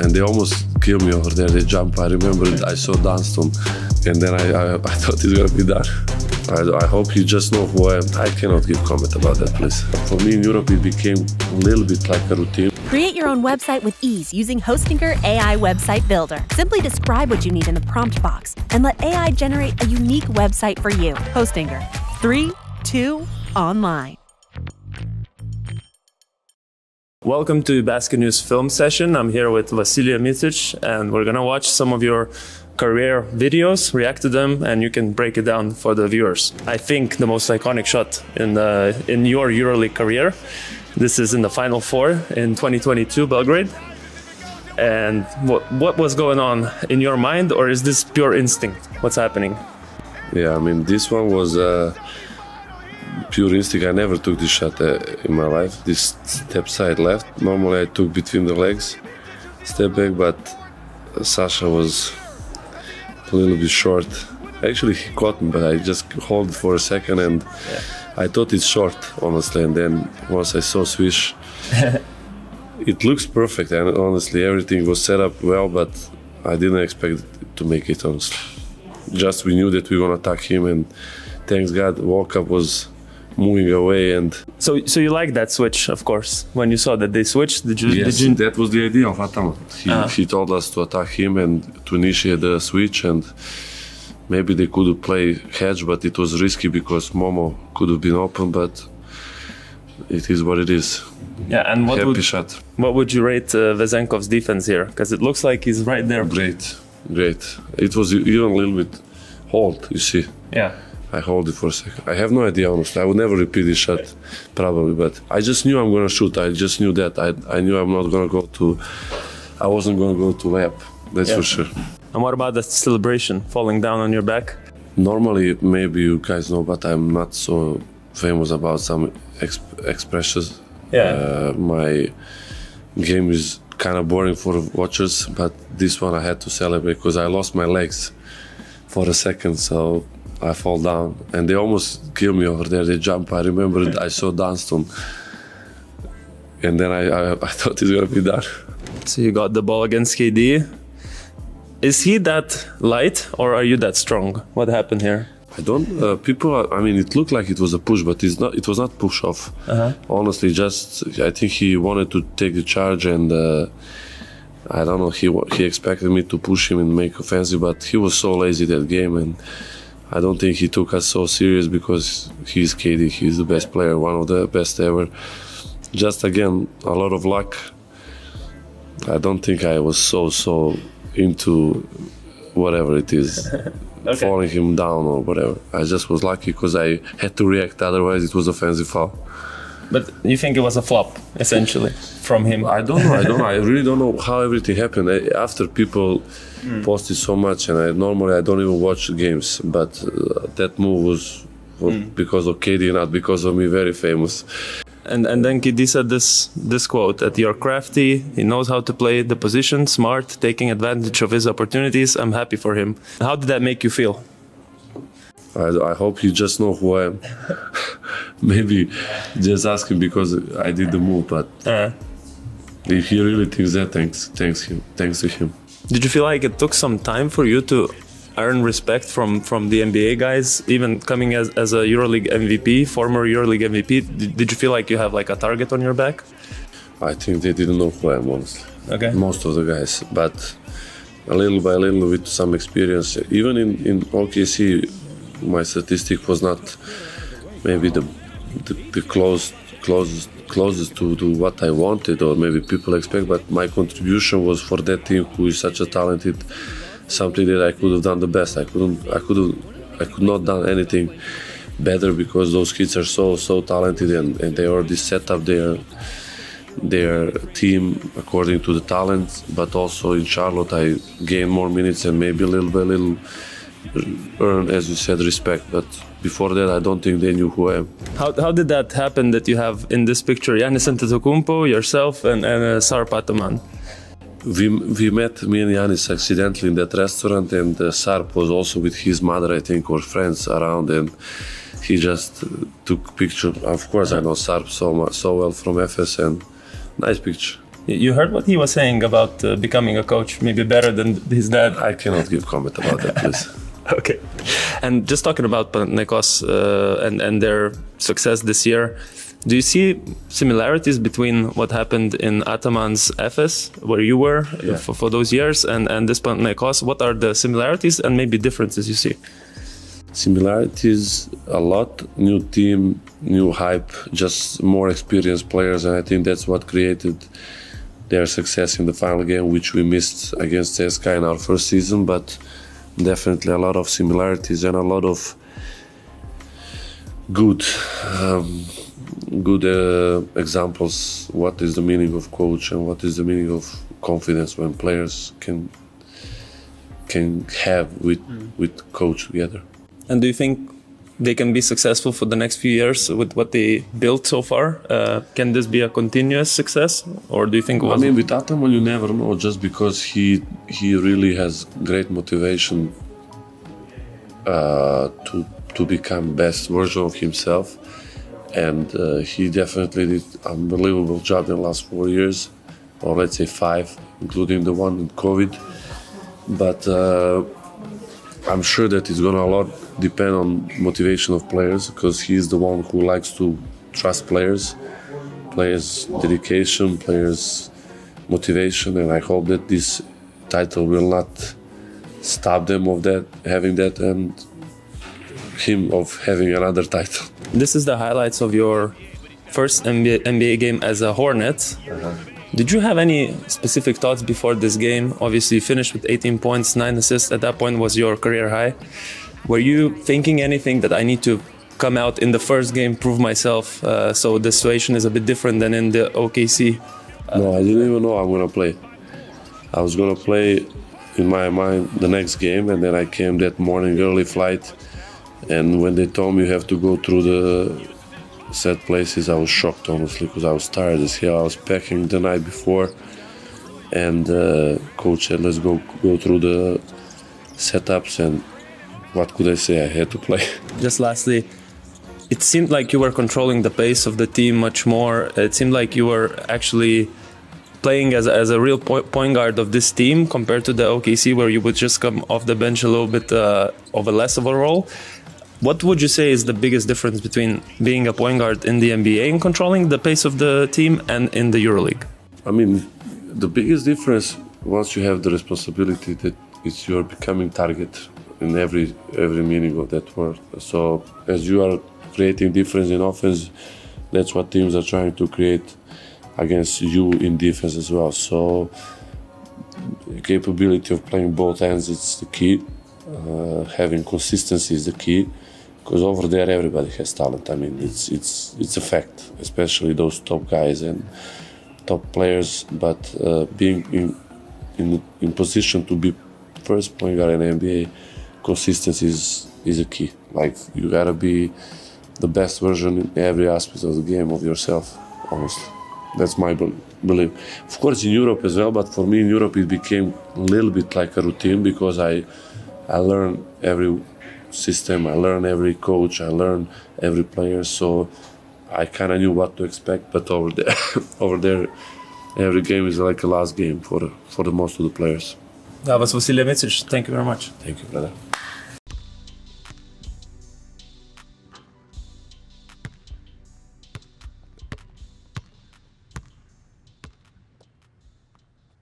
and they almost killed me over there. They jump. I remember. I saw Dunston, and then I, I, I thought it's gonna be done. I, I, hope you just know who I am. I cannot give comment about that, please. For me in Europe, it became a little bit like a routine. Create your own website with ease using Hostinger AI Website Builder. Simply describe what you need in the prompt box and let AI generate a unique website for you. Hostinger. Three, two, online. Welcome to Basket News film session. I'm here with Vasilije Micic, and we're gonna watch some of your career videos, react to them, and you can break it down for the viewers. I think the most iconic shot in the in your EuroLeague career. This is in the Final Four in 2022 Belgrade. And what what was going on in your mind, or is this pure instinct? What's happening? Yeah, I mean this one was. Uh, pure instinct. I never took this shot uh, in my life. This step side left. Normally I took between the legs, step back, but Sasha was a little bit short. Actually, he caught me, but I just hold for a second and yeah. I thought it's short, honestly. And then once I saw swish, it looks perfect. And honestly, everything was set up well, but I didn't expect to make it, honestly. Just we knew that we were going to attack him, and thanks God, Walkup was moving away and so so you like that switch of course. When you saw that they switched did you yes, did you that was the idea of Atam. He, uh-huh. he told us to attack him and to initiate the switch and maybe they could play hedge but it was risky because Momo could have been open but it is what it is. Yeah and what Happy would, shot. what would you rate uh, Vezenkov's defense here? Because it looks like he's right there. Great great. It was even a little bit hold you see. Yeah I hold it for a second. I have no idea, honestly. I would never repeat this shot, probably, but I just knew I'm gonna shoot. I just knew that. I, I knew I'm not gonna go to. I wasn't gonna go to lap. That's yeah. for sure. And what about the celebration, falling down on your back? Normally, maybe you guys know, but I'm not so famous about some exp- expressions. Yeah. Uh, my game is kind of boring for watchers, but this one I had to celebrate because I lost my legs for a second. So I fall down, and they almost kill me over there. They jump. I remember I saw Dunston, and then I, I, I thought it's gonna be done. So you got the ball against KD. Is he that light, or are you that strong? What happened here? I don't. Uh, people. Are, I mean, it looked like it was a push, but it's not. It was not push off. Uh-huh. Honestly, just I think he wanted to take the charge, and uh, I don't know. He he expected me to push him and make offensive, but he was so lazy that game, and I don't think he took us so serious because he's KD. He's the best player, one of the best ever. Just again, a lot of luck. I don't think I was so so into whatever it is, okay. falling him down or whatever. I just was lucky because I had to react. Otherwise, it was offensive foul. But you think it was a flop, essentially, from him? I don't know. I don't know. I really don't know how everything happened. After people mm. posted so much, and I normally I don't even watch games, but uh, that move was mm. because of KD, not because of me. Very famous. And and then KD said this this quote that you're crafty. He knows how to play the position, smart, taking advantage of his opportunities. I'm happy for him. How did that make you feel? I, I hope you just know who I am. Maybe just ask him because I did the move, but uh. if he really thinks that, thanks, thanks him, thanks to him. Did you feel like it took some time for you to earn respect from from the NBA guys, even coming as, as a EuroLeague MVP, former EuroLeague MVP? Did, did you feel like you have like a target on your back? I think they didn't know who I am, honestly. Okay. Most of the guys, but a little by little, with some experience, even in in OKC, my statistic was not maybe the the, the close, closest closest to, to what I wanted or maybe people expect, but my contribution was for that team who is such a talented something that I could have done the best. I couldn't I could I could not done anything better because those kids are so so talented and, and they already set up their their team according to the talent but also in Charlotte I gained more minutes and maybe a little by little earn as you said respect but before that, I don't think they knew who I am. How, how did that happen that you have in this picture Giannis Antetokounmpo, yourself, and, and uh, Sarp Ataman? We, we met me and Giannis accidentally in that restaurant, and uh, Sarp was also with his mother, I think, or friends around, and he just uh, took picture. Of course, I know Sarp so much, so well from Efes, and nice picture. You heard what he was saying about uh, becoming a coach, maybe better than his dad. I cannot give comment about that, please. okay. And just talking about Panathinaikos uh, and and their success this year, do you see similarities between what happened in Ataman's Efes, where you were Yeah. for, for those years, and and this Panathinaikos? What are the similarities and maybe differences you see? similarities a lot new team new hype just more experienced players and i think that's what created their success in the final game which we missed against CSKA in our first season but definitely a lot of similarities and a lot of good um, good uh, examples. What is the meaning of coach and what is the meaning of confidence when players can can have with with coach together? And do you think they can be successful for the next few years with what they built so far? Uh, can this be a continuous success, or do you think? It I mean, with Ataman, you never know. Just because he he really has great motivation uh, to to become best version of himself, and uh, he definitely did unbelievable job in the last four years, or let's say five, including the one in COVID. But uh, I'm sure that it's gonna a lot depend on motivation of players because he's the one who likes to trust players, players' dedication, players' motivation, and I hope that this title will not stop them of that having that and him of having another title. this is the highlights of your first NBA, NBA game as a Hornet. Uh-huh. Did you have any specific thoughts before this game? Obviously, you finished with 18 points, nine assists. At that point, was your career high. Were you thinking anything that I need to come out in the first game, prove myself? Uh, so the situation is a bit different than in the OKC. No, I didn't even know I'm gonna play. I was gonna play in my mind the next game, and then I came that morning early flight, and when they told me you have to go through the set places, I was shocked honestly because I was tired as hell. I was packing the night before, and uh, coach said, "Let's go go through the setups." And what could I say? I had to play. Just lastly, it seemed like you were controlling the pace of the team much more. It seemed like you were actually playing as, as a real po- point guard of this team compared to the OKC, where you would just come off the bench a little bit uh, of a less of a role. What would you say is the biggest difference between being a point guard in the NBA and controlling the pace of the team and in the EuroLeague? I mean, the biggest difference once you have the responsibility that it's you're becoming target in every every meaning of that word. So as you are creating difference in offense, that's what teams are trying to create against you in defense as well. So capability of playing both ends is the key. Uh, having consistency is the key because over there everybody has talent. I mean, it's it's it's a fact, especially those top guys and top players. But uh, being in, in in position to be first point guard in the NBA, consistency is is a key. Like you gotta be the best version in every aspect of the game of yourself. Honestly, that's my belief. Of course, in Europe as well, but for me in Europe it became a little bit like a routine because I I learned every system, I learned every coach, I learned every player, so I kind of knew what to expect. But over there, over there, every game is like a last game for the, for the most of the players. That was Vasilije Micic. Thank you very much. Thank you, brother.